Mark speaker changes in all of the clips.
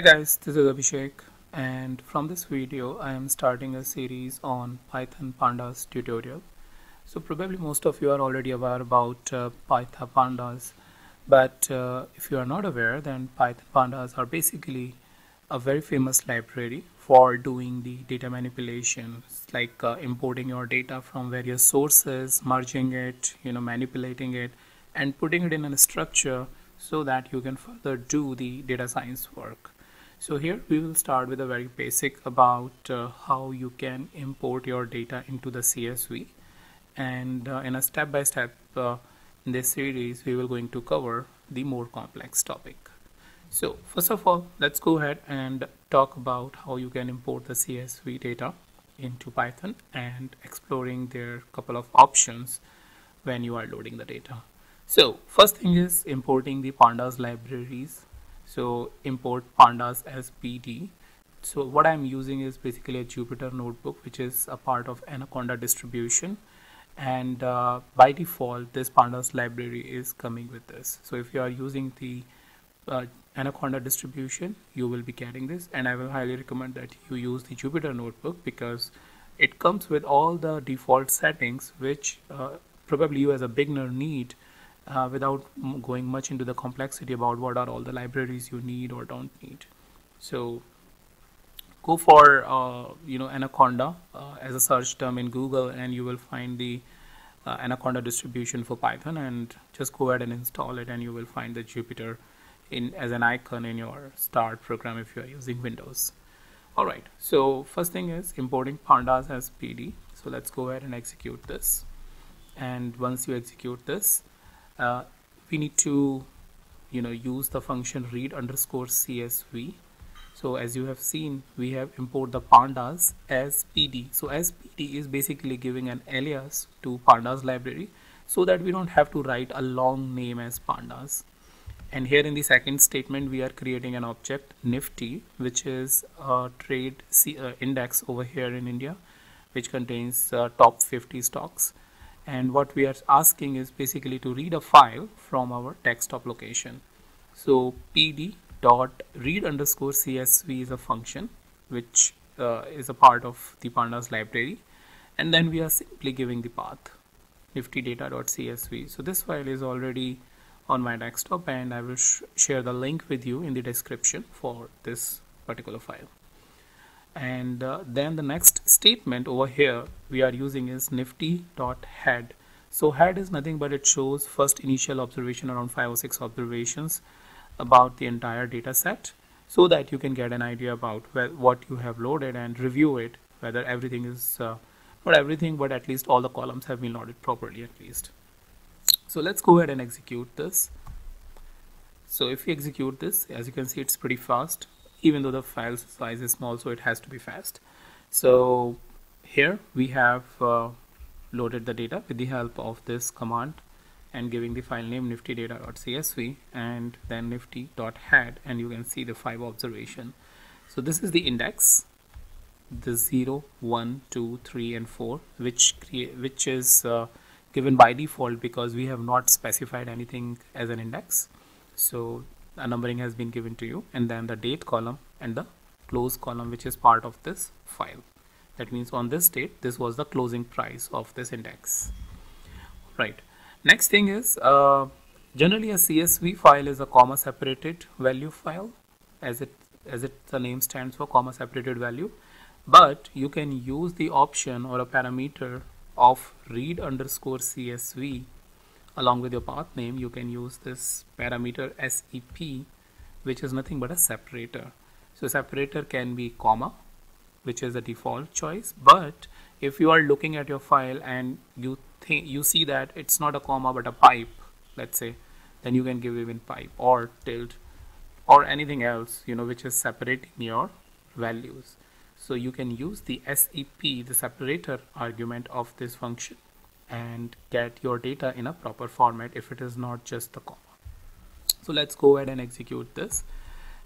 Speaker 1: Hi guys, this is Abhishek and from this video I am starting a series on Python pandas tutorial. So probably most of you are already aware about uh, Python pandas but uh, if you are not aware then Python pandas are basically a very famous library for doing the data manipulation like uh, importing your data from various sources, merging it, you know, manipulating it and putting it in a structure so that you can further do the data science work. So here we will start with a very basic about uh, how you can import your data into the CSV and uh, in a step-by-step -step, uh, in this series we will going to cover the more complex topic. So first of all let's go ahead and talk about how you can import the CSV data into Python and exploring their couple of options when you are loading the data. So first thing is importing the pandas libraries. So import pandas as PD. So what I'm using is basically a Jupyter notebook which is a part of Anaconda distribution and uh, by default this pandas library is coming with this. So if you are using the uh, Anaconda distribution you will be getting this and I will highly recommend that you use the Jupyter notebook because it comes with all the default settings which uh, probably you as a beginner need uh, without going much into the complexity about what are all the libraries you need or don't need. So go for uh, you know Anaconda uh, as a search term in Google and you will find the uh, Anaconda distribution for Python and just go ahead and install it and you will find the Jupyter in as an icon in your start program if you are using Windows. Alright, so first thing is importing pandas as PD. So let's go ahead and execute this. And once you execute this, uh, we need to you know use the function read underscore csv so as you have seen we have import the pandas as pd so as pd is basically giving an alias to pandas library so that we don't have to write a long name as pandas. And here in the second statement we are creating an object nifty which is a trade C, uh, index over here in India which contains uh, top 50 stocks and what we are asking is basically to read a file from our desktop location. So pd dot read underscore csv is a function which uh, is a part of the pandas library. And then we are simply giving the path nifty data.csv so this file is already on my desktop and I will sh share the link with you in the description for this particular file and uh, then the next statement over here we are using is nifty dot head so head is nothing but it shows first initial observation around five or six observations about the entire data set so that you can get an idea about what you have loaded and review it whether everything is uh, not everything but at least all the columns have been loaded properly at least. So let's go ahead and execute this. So if we execute this as you can see it's pretty fast even though the file size is small so it has to be fast. So here we have uh, loaded the data with the help of this command and giving the file name nifty data.csv and then nifty.head and you can see the five observation. So this is the index the 0 1 2 3 and 4 which which is uh, given by default because we have not specified anything as an index. So a numbering has been given to you and then the date column and the close column which is part of this file. That means on this date this was the closing price of this index. Right. Next thing is uh, generally a CSV file is a comma separated value file as it as it the name stands for comma separated value. But you can use the option or a parameter of read underscore CSV along with your path name you can use this parameter SEP which is nothing but a separator. So separator can be comma which is the default choice. But if you are looking at your file and you think you see that it's not a comma but a pipe let's say then you can give even pipe or tilde or anything else you know which is separating your values. So you can use the SEP the separator argument of this function and get your data in a proper format if it is not just the comma. So let's go ahead and execute this.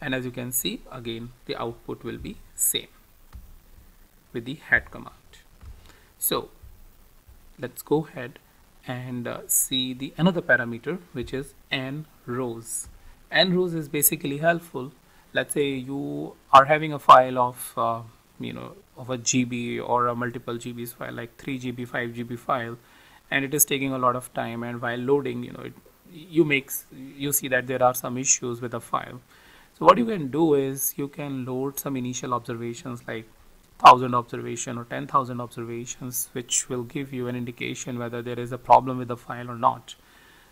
Speaker 1: And as you can see again the output will be same with the head command. So let's go ahead and uh, see the another parameter which is n rows. N rows is basically helpful. Let's say you are having a file of uh, you know of a GB or a multiple GBs file like 3 GB 5 GB file and it is taking a lot of time and while loading you know it, you makes you see that there are some issues with the file. So what you can do is you can load some initial observations like 1000 observation or 10,000 observations which will give you an indication whether there is a problem with the file or not.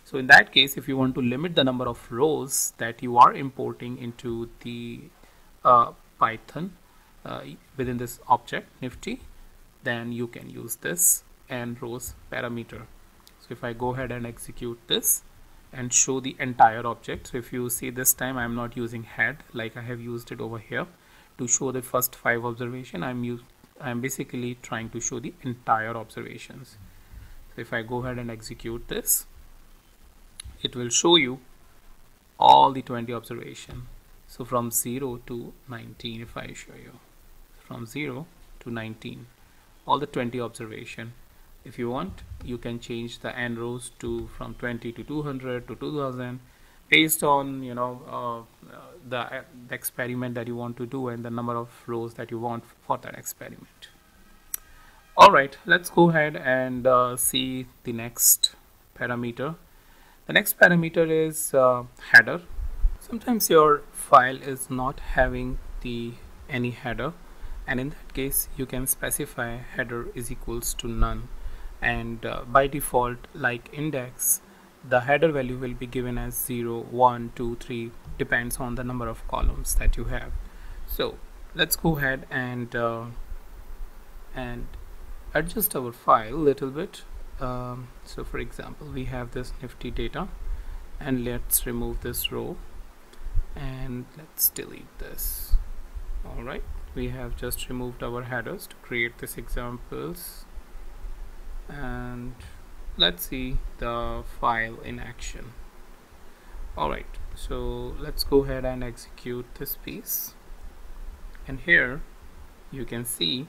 Speaker 1: So in that case if you want to limit the number of rows that you are importing into the uh, Python uh, within this object nifty then you can use this n rows parameter. So if I go ahead and execute this and show the entire object so if you see this time I'm not using head like I have used it over here to show the first five observation I'm I'm basically trying to show the entire observations. So if I go ahead and execute this it will show you all the 20 observation. So from 0 to 19 if I show you from 0 to 19 all the 20 observation. If you want you can change the n rows to from 20 to 200 to 2000 based on you know uh, the, the experiment that you want to do and the number of rows that you want for that experiment. All right let's go ahead and uh, see the next parameter. The next parameter is uh, header. Sometimes your file is not having the any header and in that case you can specify header is equals to none. And uh, by default like index the header value will be given as 0 1 2 3 depends on the number of columns that you have. So let's go ahead and uh, and adjust our file a little bit. Um, so for example we have this nifty data and let's remove this row and let's delete this all right we have just removed our headers to create this examples. And let's see the file in action. Alright so let's go ahead and execute this piece. And here you can see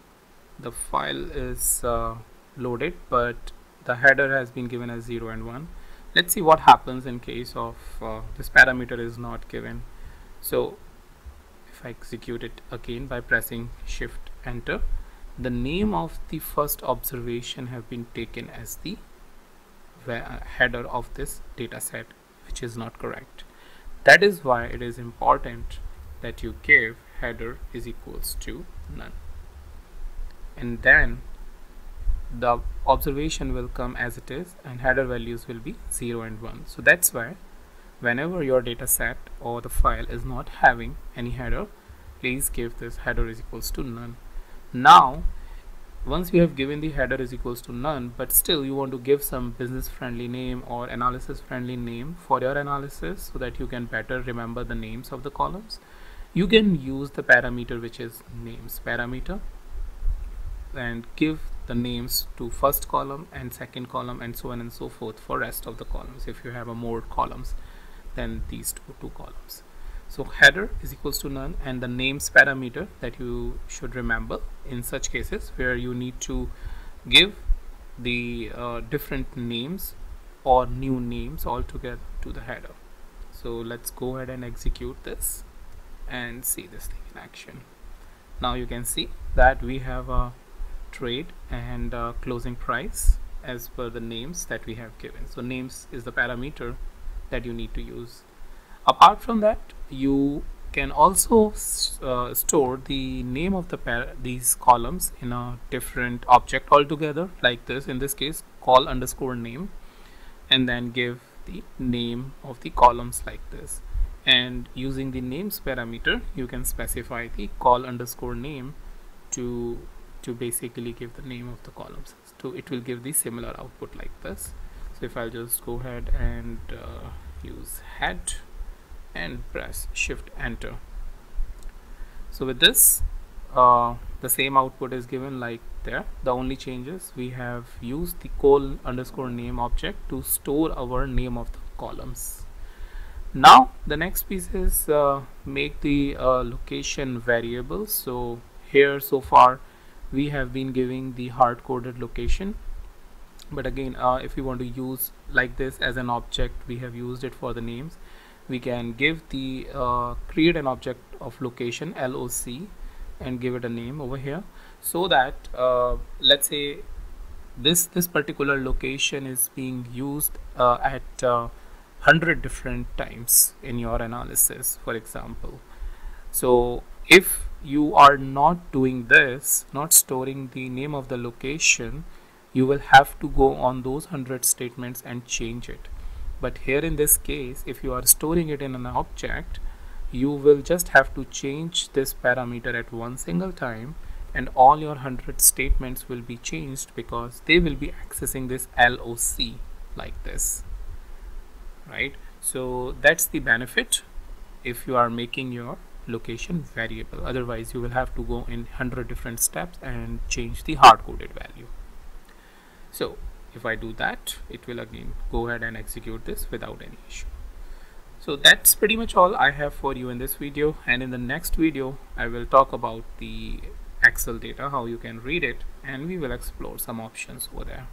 Speaker 1: the file is uh, loaded but the header has been given as 0 and 1 let's see what happens in case of uh, this parameter is not given. So if I execute it again by pressing shift enter the name of the first observation have been taken as the uh, header of this data set which is not correct. That is why it is important that you give header is equals to none. And then the observation will come as it is and header values will be 0 and 1 so that's why whenever your data set or the file is not having any header please give this header is equals to none. Now once you have given the header is equals to none but still you want to give some business friendly name or analysis friendly name for your analysis so that you can better remember the names of the columns you can use the parameter which is names parameter and give the names to first column and second column and so on and so forth for rest of the columns if you have a more columns than these two, two columns. So header is equals to none and the names parameter that you should remember in such cases where you need to give the uh, different names or new names altogether to the header. So let's go ahead and execute this and see this thing in action. Now you can see that we have a trade and a closing price as per the names that we have given. So names is the parameter that you need to use. Apart from that you can also uh, store the name of the these columns in a different object altogether like this. In this case call underscore name and then give the name of the columns like this. And using the names parameter you can specify the call underscore name to to basically give the name of the columns. So it will give the similar output like this if I'll just go ahead and uh, use head and press shift enter. So with this uh, the same output is given like there. The only changes we have used the call underscore name object to store our name of the columns. Now the next piece is uh, make the uh, location variable. So here so far we have been giving the hard-coded location but again uh, if we want to use like this as an object we have used it for the names. We can give the uh, create an object of location LOC and give it a name over here. So that uh, let's say this this particular location is being used uh, at uh, 100 different times in your analysis for example. So if you are not doing this not storing the name of the location you will have to go on those 100 statements and change it. But here in this case if you are storing it in an object you will just have to change this parameter at one single time and all your 100 statements will be changed because they will be accessing this LOC like this right? So that's the benefit if you are making your location variable. Otherwise you will have to go in 100 different steps and change the hard-coded value so if I do that it will again go ahead and execute this without any issue. So that's pretty much all I have for you in this video. And in the next video I will talk about the Excel data how you can read it and we will explore some options over there